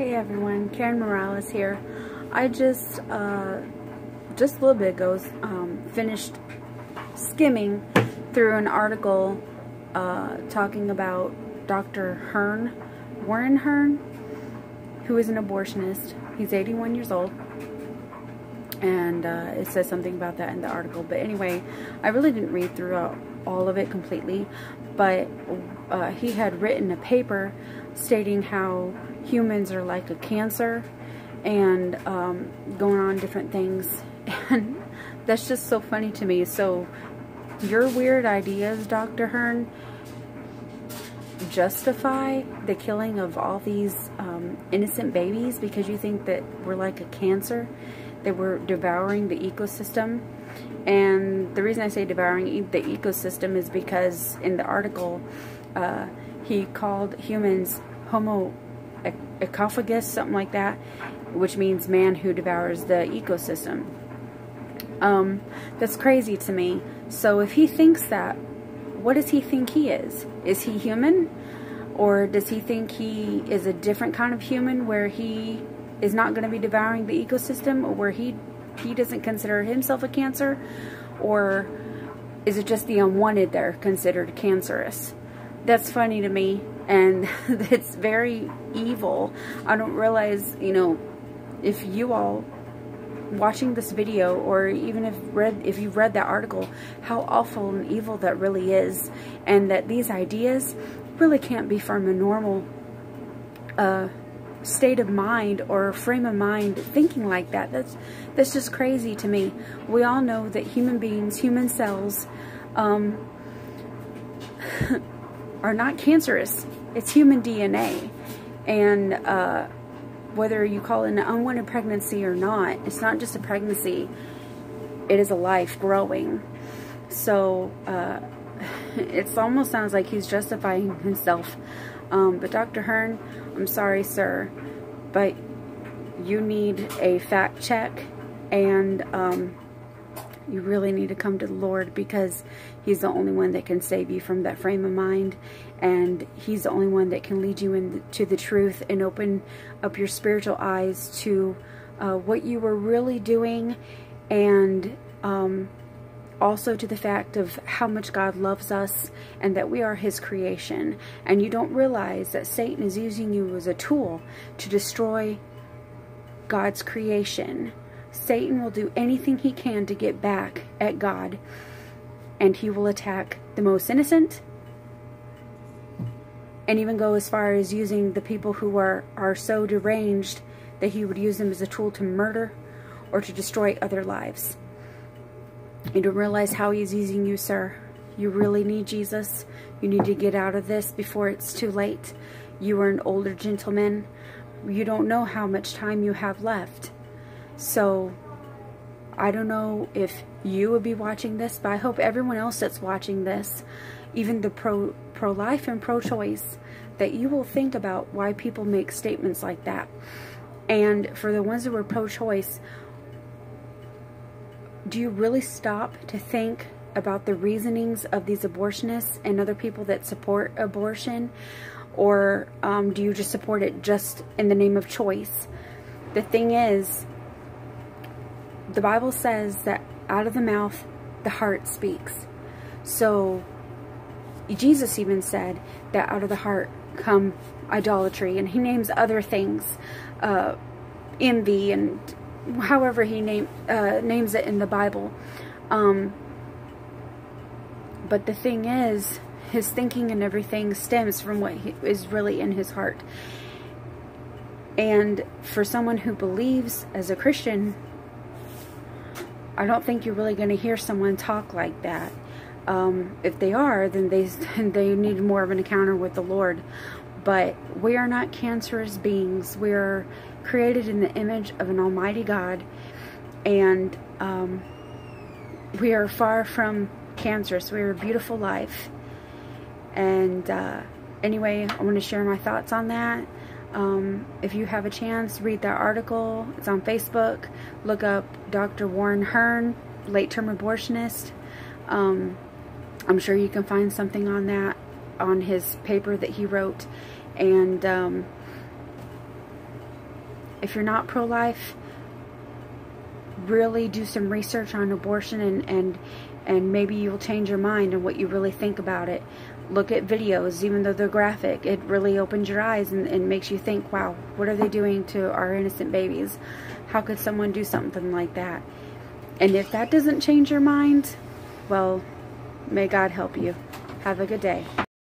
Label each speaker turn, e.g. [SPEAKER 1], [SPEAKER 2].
[SPEAKER 1] Hey everyone, Karen Morales here. I just, uh, just a little bit ago, um, finished skimming through an article uh, talking about Dr. Hern, Warren Hern, who is an abortionist. He's 81 years old. And uh, it says something about that in the article. But anyway, I really didn't read through all of it completely. But uh, he had written a paper stating how humans are like a cancer and um, going on different things. And that's just so funny to me. So your weird ideas, Dr. Hern, justify the killing of all these um, innocent babies because you think that we're like a cancer, that we're devouring the ecosystem. And the reason I say devouring the ecosystem is because in the article, uh, he called humans homo ecophagus, something like that, which means man who devours the ecosystem. Um, that's crazy to me. So if he thinks that, what does he think he is? Is he human? Or does he think he is a different kind of human where he is not going to be devouring the ecosystem where he, he doesn't consider himself a cancer? Or is it just the unwanted that are considered cancerous? That's funny to me and it's very evil. I don't realize, you know, if you all watching this video or even if read if you've read that article how awful and evil that really is and that these ideas really can't be from a normal uh, state of mind or frame of mind thinking like that that's that's just crazy to me we all know that human beings human cells um, are not cancerous it's human DNA. And uh, whether you call it an unwanted pregnancy or not, it's not just a pregnancy. It is a life growing. So uh, it almost sounds like he's justifying himself. Um, but Dr. Hern, I'm sorry, sir, but you need a fact check and um, you really need to come to the Lord because He's the only one that can save you from that frame of mind. And He's the only one that can lead you into the truth and open up your spiritual eyes to uh, what you were really doing and um, also to the fact of how much God loves us and that we are His creation. And you don't realize that Satan is using you as a tool to destroy God's creation. Satan will do anything he can to get back at God, and he will attack the most innocent, and even go as far as using the people who are, are so deranged that he would use them as a tool to murder or to destroy other lives. You don't realize how he's using you, sir. You really need Jesus. You need to get out of this before it's too late. You are an older gentleman. You don't know how much time you have left. So I don't know if you would be watching this, but I hope everyone else that's watching this, even the pro pro-life and pro-choice, that you will think about why people make statements like that. And for the ones that were pro-choice, do you really stop to think about the reasonings of these abortionists and other people that support abortion? Or um, do you just support it just in the name of choice? The thing is, the Bible says that out of the mouth, the heart speaks. So, Jesus even said that out of the heart come idolatry, and he names other things, uh, envy, and however he name, uh, names it in the Bible. Um, but the thing is, his thinking and everything stems from what is really in his heart. And for someone who believes as a Christian I don't think you're really going to hear someone talk like that. Um, if they are, then they, they need more of an encounter with the Lord. But we are not cancerous beings. We are created in the image of an almighty God. And um, we are far from cancerous. We are a beautiful life. And uh, anyway, I want to share my thoughts on that. Um, if you have a chance, read that article. It's on Facebook. Look up Dr. Warren Hern, late-term abortionist. Um, I'm sure you can find something on that, on his paper that he wrote. And um, if you're not pro-life, really do some research on abortion and, and and maybe you'll change your mind and what you really think about it. Look at videos, even though they're graphic. It really opens your eyes and, and makes you think, wow, what are they doing to our innocent babies? How could someone do something like that? And if that doesn't change your mind, well, may God help you. Have a good day.